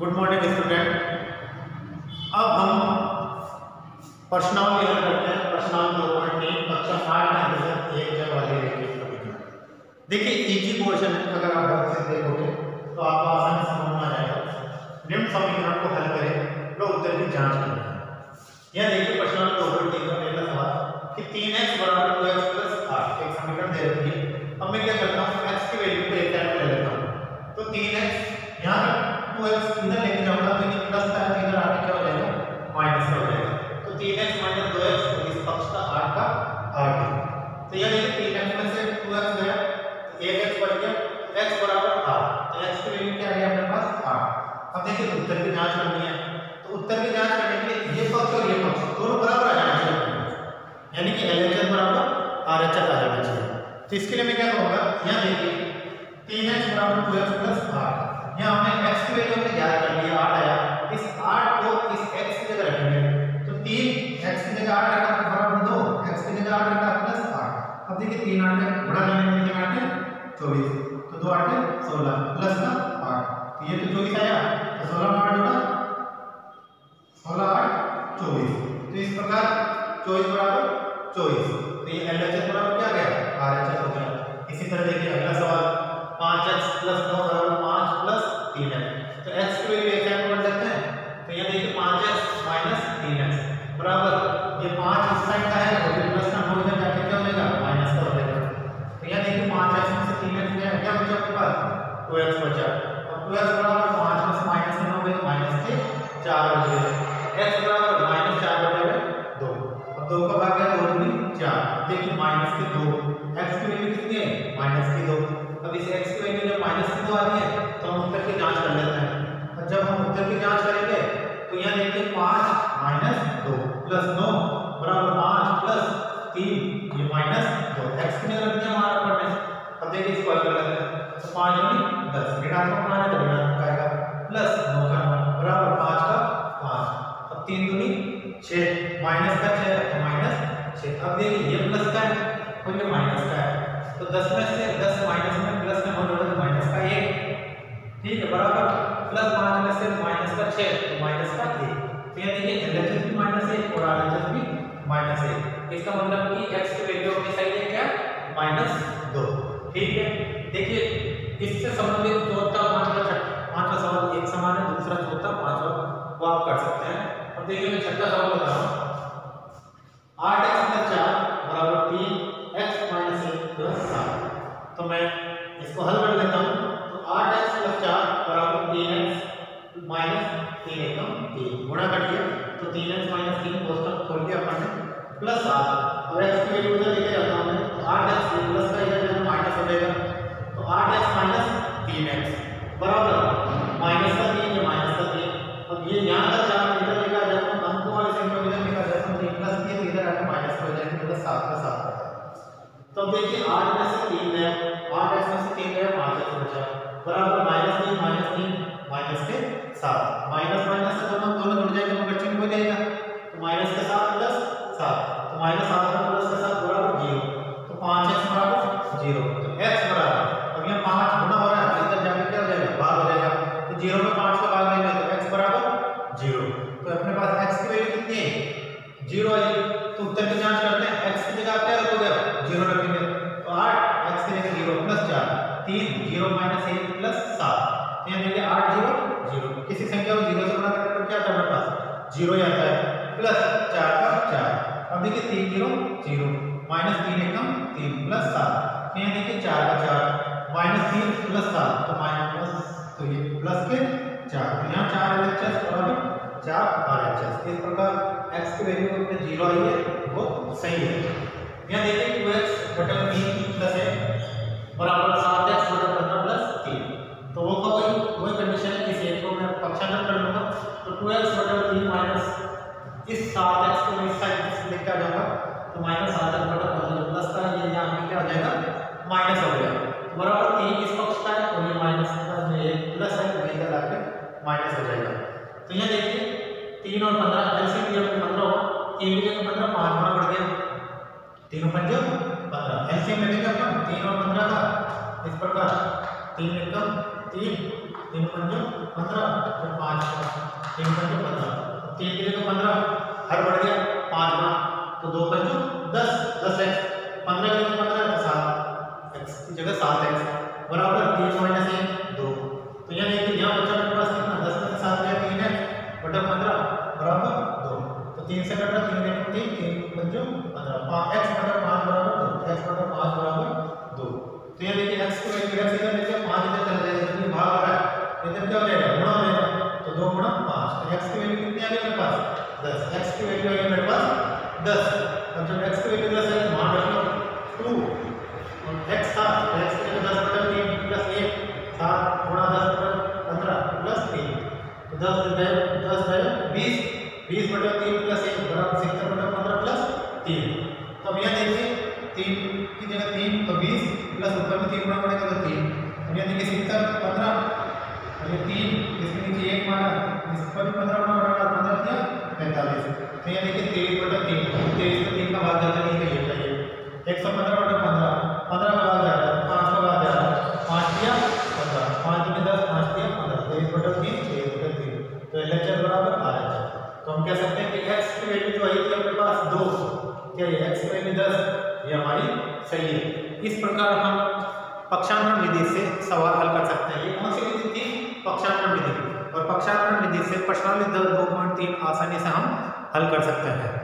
Good morning student अब हम प्रश्नावली हल करते हैं। प्रश्नावली पॉइंट तीन, कक्षा आठ में रिज़ल्ट एक जब वाले रेखिक समीकरण देखिए इजी पोर्शन है। अगर आप ढंग से देखोगे तो आपको आसानी से समझ में आ जाएगा। निम्न समीकरण को हल करें तो उत्तर की जाँच करें। यह देखिए प्रश्नावली दो पॉइंट तीन का पहला सवाल कि तीन एक्स बराबर टू एक्स प्लस आठ। एक समीकरण दे रखी है। अब मैं क्या करता हूँ? एक्स की वैल्यू को एक टाइम ले लेता हूँ। तो तीन एक्स यहाँ टू एक्स इधर लेके जाऊँगा तो ये प्लस का इधर आके क्या हो जाएगा माइनस का हो जाएगा तो तीन एक्स माइनस दो एक्स तो इस पक्ष का आठ का आठ है तो यह देखिए तीन एक्स में से टू एक्स गया तो एक एक्स बच गया एक्स बराबर आठ तो एक्स की वैल्यू क्या आ गई अपने पास आठ अब देखिए उत्तर की जाँच करनी है तो उत्तर की जाँच करने के लिए ये पक्ष और ये पक्ष दोनों बराबर आ जाना चाहिए यानी कि एल एच बराबर आर एच आ जाना चाहिए तो इसके लिए मैं क्या करूँगा यहाँ देखिए तीन एक्स बराबर टू एक्स प्लस चोवीस. तर दो आठ सोळा. प्लस ना? देखिए माइनस के 2 x की वैल्यू कितनी है? माइनस की 2 अब इस x की वैल्यू जब माइनस की दो आ रही है तो हम उत्तर की जाँच कर लेते हैं। और जब हम उत्तर की जाँच करेंगे तो यहाँ देखिए पाँच माइनस दो प्लस नौ बराबर पाँच प्लस तीन, ये माइनस दो। एक्स की जगह रखते हैं? हमारा पढ़ने अब देखिए इसको हल कर लेते हैं। तो पाँच दूनी दस। ऋणात्मक मान है तो ऋणात्मक 10 में से 10 माइनस में प्लस में हो जाएगा तो माइनस का एक। ठीक है, बराबर। प्लस पाँच में से माइनस का छः तो माइनस का एक। तो ये देखिए एलएचएस भी माइनस एक और आरएचएस भी माइनस एक। इसका मतलब कि x की वैल्यू अपनी सही क्या? माइनस दो। ठीक है? देखिए, इससे संबंधित चौथा पांचवा पांचवा सवाल एक समान है, दूसरा चौथा पांचवा वो आप कर सकते हैं। अब देखिए, मैं छठा सवाल बता रहा हूँ। आठ एक्स प्लस चार प्लस सात और एक्स की वैल्यू उधर लेके जाता हूँ मैं तो आठ एक्स प्लस का इधर जाना माइनस हो जाएगा। तो आठ एक्स माइनस तीन एक्स बराबर। माइनस का तीन या माइनस का तीन अब ये यहाँ का चार इधर लेकर आ जाता हूँ अंकों वाले संख्या इधर लेकर आ जाता हूँ प्लस तीन इधर आके माइनस हो जाएँगे मतलब सात का सात। तो देखिए आठ में से तीन गया आठ एक्स में से तीन गया पाँच एक्स बचा बराबर माइनस तीन माइनस तीन माइनस के सात। माइनस माइनस से दोनों दोनों जुड़ जाएँगे मगर चिन्ह हो जाएगा। तो माइनस के साथ प्लस सात। तो माइनस सात का प्लस के साथ बराबर ज़ीरो। तो पाँच एक्स बराबर ज़ीरो। तो एक्स बराबर। अब यहाँ पाँच गुना हो रहा है तो इधर जाकर क्या हो जाएगा? भाग हो जाएगा। तो ज़ीरो में पाँच का भाग देंगे तो एक्स बराबर ज़ीरो। तो अपने पास एक्स की वैल्यू कितनी है? ज़ीरो आई तो उत्तर की जाँच करते हैं। एक्स की जगह क्या रखोगे? ज़ीरो रखेंगे। तो आठ एक्स की जगह ज़ीरो प्लस चार। तीन ज़ीरो माइनस एक प्लस सात। तो देखिए आठ ज़ीरो ज़ीरो। किसी संख्या को ज़ीरो से गुणा करने पर क्या आता है पास? ज़ीरो ही आता है। प्लस चार का चार। अब देखिए तीन ज़ीरो ज़ीरो। माइनस तीन एकम, तीन प्लस सात। तो यहाँ देखिए चार का चार, माइनस तीन प्लस सात तो माइनस तो ये प्लस के चार। तो यहाँ चार एल एच एस बराबर चार आर एच एस इस प्रकार x की वैल्यू अपने ज़ीरो आई है, वो सही है। यहाँ देखिए टू एक्स बटे तीन प्लस है, बराबर सात एक्स बटे पंद्रह प्लस तीन। तो वो का वही कंडीशन है इस एक को मैं पक्षांतर कर लूँगा। तो टू एक्स बटे तीन माइनस इस सात एक्स को मैं इस साइड लेके आ जाऊँगा। तो माइनस सात एक्स बटे पंद्रह प्लस का ये यहाँ पे क्या हो जाएगा? माइनस हो गया। बराबर तीन इस पक्ष का है? और ये माइनस का ये प्लस है तो इधर आके माइनस हो जाएगा। तो यहाँ देखिए, तीन और पंद्रह एलसीएम भी अपने पंद्रह होगा तीन की जगह पंद्रह, पाँच गुना बढ़ गया। तीन पंजे पंद्रह एलसीएम लेंगे अपन तीन और पंद्रह का इस प्रकार तीन एकदम तीन तीन पंजो पंद्रह फिर पाँच तीन पंजो पंद्रह। तीन की जगह पंद्रह, हर बढ़ गया, पाँच गुणा तो दो पंजो दस दस एक्स पंद्रह की जगह पंद्रह तो सात एक्स की जगह सात एक्स बराबर तीन माइनस एक, दो। तो यानी कि यहाँ बच्चा मेरे पास कितना, दस में सात गया, तीन एक्स बटा पंद्रह, बराबर दो। तो तीन से कट रहा तीन एक तीन तीन पंजो पंद्रह पाँच एक्स बटा पाँच बराबर दो एक्स बटा पाँच बराबर दो। तो ये देखिए x को वैल्यू x इधर लेके 5 इधर चला जाएगा भाग हो रहा है, इधर क्या हो जाएगा? गुणा जाएगा तो 2 गुणा 5 x की वैल्यू कितनी आ गई मेरे पास? 10 x की वैल्यू आ गई मेरे पास 10 अब जब x की वैल्यू 10 है तो मान लो 2 और x था तो x की जगह 10 बटा 3 प्लस 1 7 गुणा 10 बटा 15 प्लस 3 तो 10 गए 10 गए 20 20 बटा 3 प्लस 1 बराबर 70 बटा 15 प्लस 3 तो अब यहाँ देखिए, तीन की जगह तीन तो बीस प्लस ऊपर में तीन गुणा पड़ेगा तो तीन। अब यहाँ देखिए सत्तर पंद्रह। और ये तीन, इसके नीचे एक माना इस पर भी पंद्रह पंद्रह पैंतालीस। तो तेईस बटा तीन। तेईस तीन का भाग नहीं एक सौ पंद्रह बटा पंद्रह। पंद्रह का भाग पाँच का भाग पाँच पंद्रह। पाँच में दस? पाँच पंद्रह। तेईस बटा तीन, तेईस बटा तीन। तो एल एच बराबर तो हम कह सकते हैं कि एक्स की वैल्यू जो आई थी अपने पास दो। क्या ये एक्स की वैल्यू दस? ये हमारी सही है। इस प्रकार हम पक्षांतरण विधि से सवाल हल कर सकते हैं। ये कौन सी विधि थी? पक्षांतरण विधि। और पक्षांतरण विधि से प्रश्नावली दो पॉइंट तीन आसानी से हम हल कर सकते हैं।